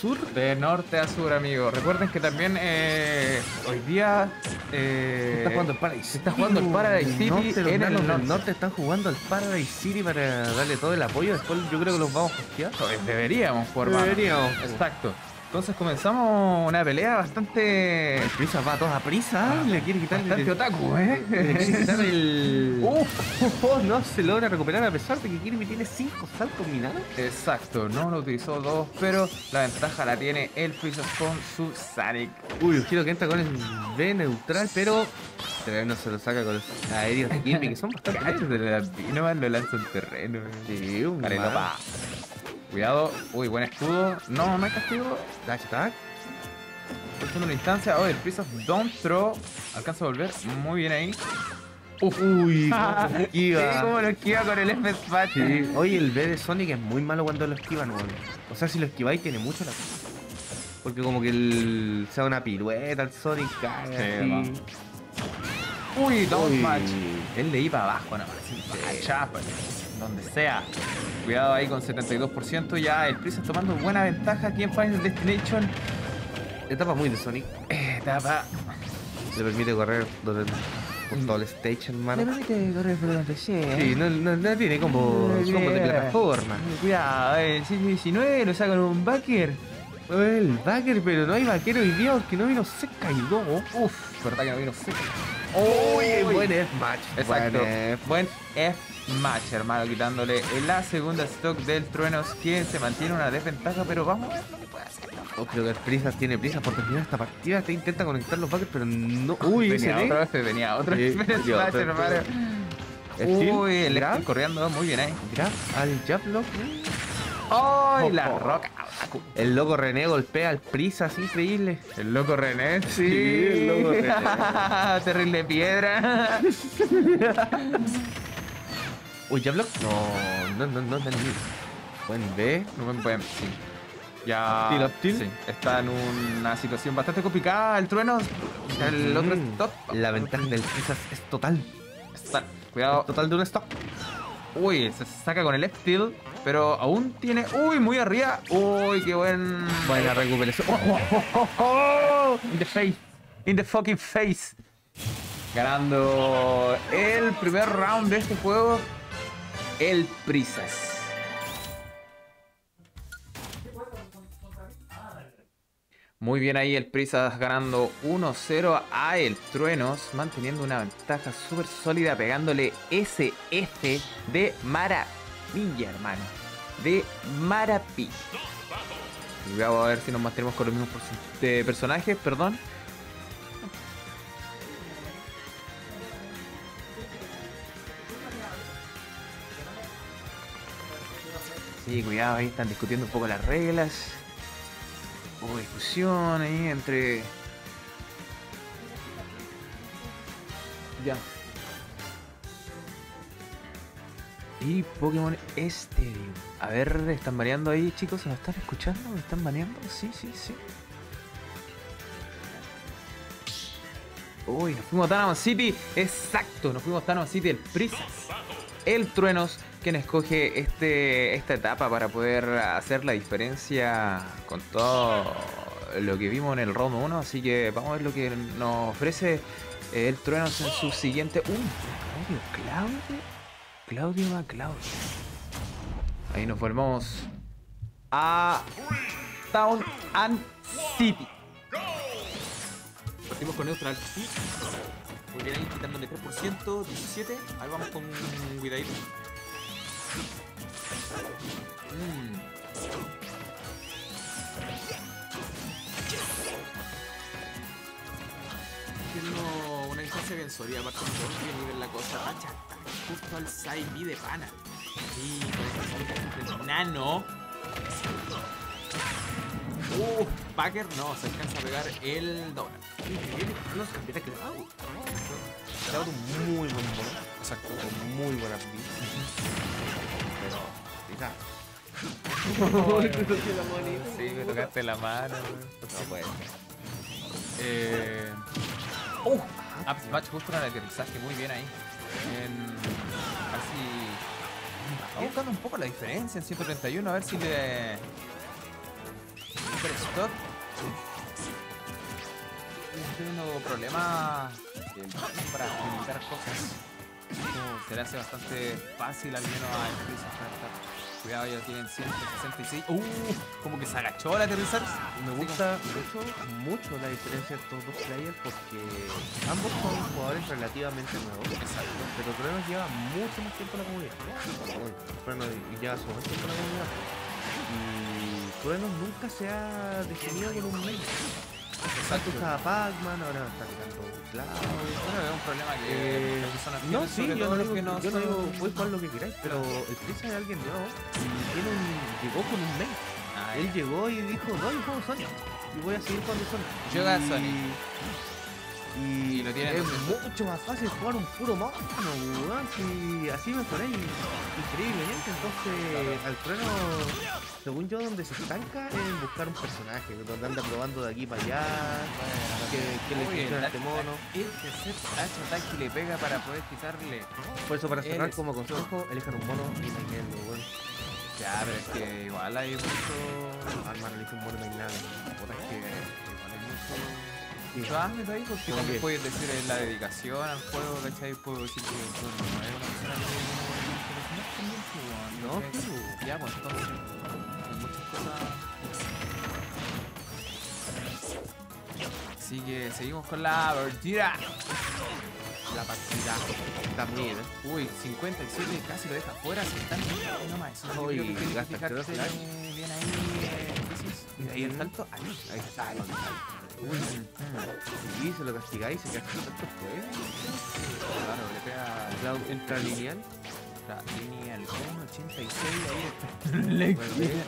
sur. De norte a sur, amigo. Recuerden que también eh, hoy día eh, Está jugando el Paradise. se está jugando el Paradise City norte, en el del norte. están jugando al Paradise City para darle todo el apoyo. Después yo creo que los vamos a hostear. Deberíamos, hermano. Deberíamos. Exacto. Entonces comenzamos una pelea bastante. Prisa va a toda prisa. le quiere quitar Bastante el, otaku, le quiere ¿eh? quitar el. Uf. Oh, no se logra recuperar a pesar de que Kirby tiene 5 saltos combinados. Exacto, no lo utilizó dos, pero la ventaja la tiene el Freeza con su Sonic. Uy, giro que entra con el B neutral, pero no se lo saca con los aéreos de Kirby, que son bastante Cacho de la nomás lo lanza en terreno. Sí, un. Cuidado, uy, buen escudo. No, no hay castigo. Dash attack. Pasando una instancia. Oh, el Freeza Don't Throw. Alcanza a volver. Muy bien ahí. Uy, cómo Sí, esquiva. como lo esquiva con el F Smash. Sí. Oye, el B de Sonic es muy malo cuando lo esquivan, weón. O sea, si lo esquiváis tiene mucho la Porque como que el... sea una pirueta el Sonic Sí, así. Uy, Don't Uy. Match. Él le iba abajo nomás. Sí, chapa, donde sea. Cuidado ahí con 72%. Ya el Freeza tomando buena ventaja aquí en Final Destination. Etapa muy de Sonic. Eh, Etapa. Le permite correr donde- por todo el stage, hermano. permite correr por donde sea. Sí, no, no, no tiene como Muy combo de plataforma. Cuidado, el 19 lo saca con un backer. El backer, pero no hay vaquero hoy día porque no vino seca y go. Uf, verdad que no vino seco. Uy, buen F-match. Exacto. Buen F-match, hermano, quitándole la segunda stock del Truenos, que se mantiene una desventaja, pero vamos a ver lo que puede hacer. Oh, creo que el Prisas tiene prisa por terminar esta partida. Te intenta conectar los backers, pero no. Uy, venía ve. otra vez, venía F-match, sí, otro, hermano. Uy, el grab. Corriendo muy bien ahí. Grab al jab ¡Ay, la Oh. roca! El loco René golpea al Prisas, increíble. El loco René, sí. Sí, el loco René. Terrible piedra. Uy, jab lock. No, no, no, no, no. Buen B. No me pueden. Sí. Ya. Sí. Está en una situación bastante complicada. El trueno. El otro stop. La ventaja del Prisas es total. Está- Cuidado. Total de un stop. Uy, se saca con el left steel. Pero aún tiene. Uy, muy arriba. Uy, qué buen. Buena recuperación. In the face. In the fucking face. Ganando el primer round de este juego. El Prisas. Muy bien ahí el Prisas ganando 1-0 a el Truenos, manteniendo una ventaja súper sólida, pegándole SF de maravilla, hermano. De maravilla. Y vamos a ver si nos mantenemos con los mismos de personajes, perdón. Sí, cuidado, ahí están discutiendo un poco las reglas. Hubo discusión ahí entre. Ya. Y Pokémon Stadium. A ver, ¿están baneando ahí, chicos? ¿Se nos están escuchando? ¿Me están baneando? Sí, sí, sí. Uy, nos fuimos a Dynamo City. Exacto, nos fuimos a Dynamo City. El Prisas. El Truenos, quien escoge este, esta etapa para poder hacer la diferencia con todo lo que vimos en el round 1. Así que vamos a ver lo que nos ofrece el Truenos en su siguiente. Uy, Claudio, Claudio. Claudio va Claudio. Ahí nos volvemos a Town and City. Partimos con Neutral. Muy bien ahí quitándole 3%, 17. Ahí vamos con cuidadito. Mm. Haciendo una distancia bien sólida, aparte de todo, bien nivel la cosa. Tacha, justo al B de pana. Y con esta salida del nano. Uh, Packer no, se alcanza a pegar el doble. No Cloud. Cloud un muy buen mono. Exacto. Con muy buenas beats. Pero, fija. Sí, me tocaste la mano. No puede ser. Eh. ¡Uh! Up smash justo en el aterrizaje, muy bien ahí. En. Buscando un poco la diferencia en 131, a ver si le. Estoy teniendo problemas eh, para limitar cosas. Se le hace bastante fácil al menos a estar. Cuidado, ellos tienen 166. ¡Uh! Como que se agachó al aterrizar. Me gusta mucho, mucho la diferencia de estos dos players porque ambos son jugadores relativamente nuevos. Exacto. Pero Truenos lleva mucho más tiempo en la comunidad. Bueno, Truenos lleva su buen tiempo en la comunidad. Y Truenos nunca se ha definido con un main. Exacto. Usaba Pac-Man, ahora está tirando Cloud. Bueno, es un problema que Eh, No, sí, yo no, digo, que no yo no digo, puedes jugar lo que queráis, pero el Prisa es alguien nuevo y tiene un, llegó con un main. Ah, Él llegó y dijo, no, yo juego Sonic y voy a seguir jugando Sonic. Juega Y- Sonic. Y, Y lo tiene es entonces. mucho más fácil jugar un puro mono, weón. Si así mejoré increíblemente. Entonces, al trueno, según yo, donde se estanca es en buscar un personaje, donde anda probando de aquí para allá, que, que le funciona este mono. Este set H le pega para poder quitarle. Por eso, para cerrar como consejo, elijan un mono y mainenlo, weón. Ya, pero es que igual hay mucho. Ah, hermano, elige un mono mainenlo. Puta, es que igual hay mucho. Mucho ámbito ahí porque también puedes decir es la dedicación al juego, ¿cachai? Puedo decir que no es una persona pero no sí, Ya, pues entonces, hay muchas cosas. Así que seguimos con la partida. La partida bien, ¿eh? Uy, 57 casi lo deja fuera, se están no más. Eso yo Uy, creo que tienes que gasta fijarte creo bien ahí, ahí el salto, ahí. Ahí está, Uy, Sí, se lo castigáis se castiga tanto juego. claro, le pega Cloud entra lineal. la línea al 1.86 ahí. Le Bueno, queda.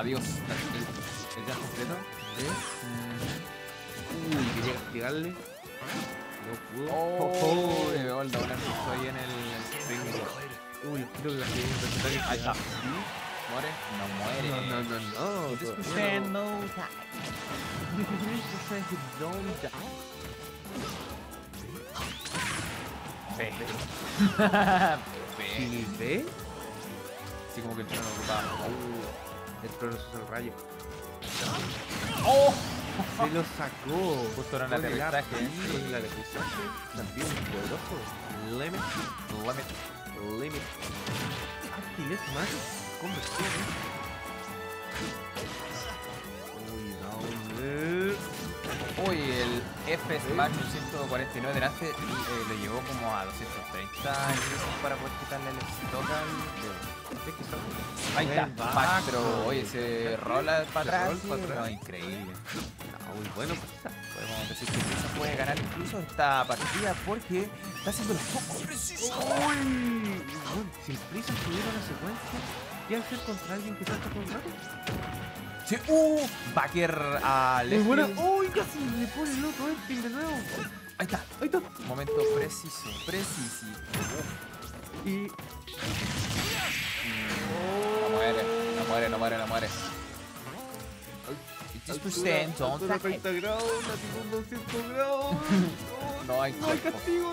Adiós, el, jazz completo. ¿eh? Uy, quería castigarle. No pudo. Oh, le pegó el doble ahí en el spring. Uy, creo que un personaje. Ahí está. ¿Sí? ¿Muere? No muere. No, no, no, no. This percent no. no Don't die. Fe. Fe. ¿Sí ve? Así como que el trono ocupaba. Uh, el trono hizo el rayo. ¡Oh! Se lo sacó. Justo era el aterrizaje, sí. El aterrizaje. También poderoso. Limit. Limit. Limit. Actiles más. Uy, el F Smash 149 delante eh, lo llevó como a 230 incluso para poder quitarle el son- Ahí está, pero oye, se rola para atrás. no, increíble. No, muy bueno. pues, Podemos decir que Prisa puede ganar incluso esta partida porque está haciendo los focos precisos. Uy, bueno, si el Prisa tuviera una secuencia, ¿qué hacer contra alguien que salta todo el rato? Sí, uh, Backer a Muy buena. Uy, casi le pone el otro Elfin de nuevo. Ahí está. Ahí está. Momento preciso, preciso. Y. No muere, no muere, no muere, no muere. 10% on Altura target. 30 grados, látigo 200 grados. No hay No hay castigo.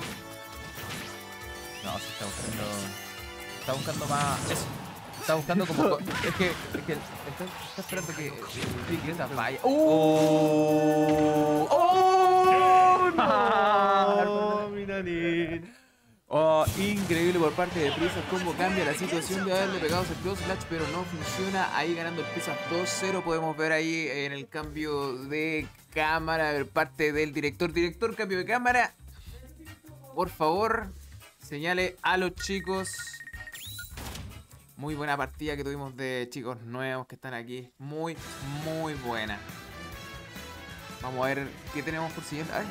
No, se está buscando. Está buscando más. Eso. Está buscando como. co- es que. Es que. Está, está esperando que. Que esa falla. ¡Uh! ¡Oh! Oh, mira, ni. Oh, increíble por parte de Prisa cómo cambia la situación de haberle pegado ese cross slash, pero no funciona. Ahí ganando el Prisa 2-0. Podemos ver ahí en el cambio de cámara por parte del director. Director, cambio de cámara. Por favor, señale a los chicos. Muy buena partida que tuvimos de chicos nuevos que están aquí. Muy, muy buena. Vamos a ver qué tenemos por siguiente. Ay,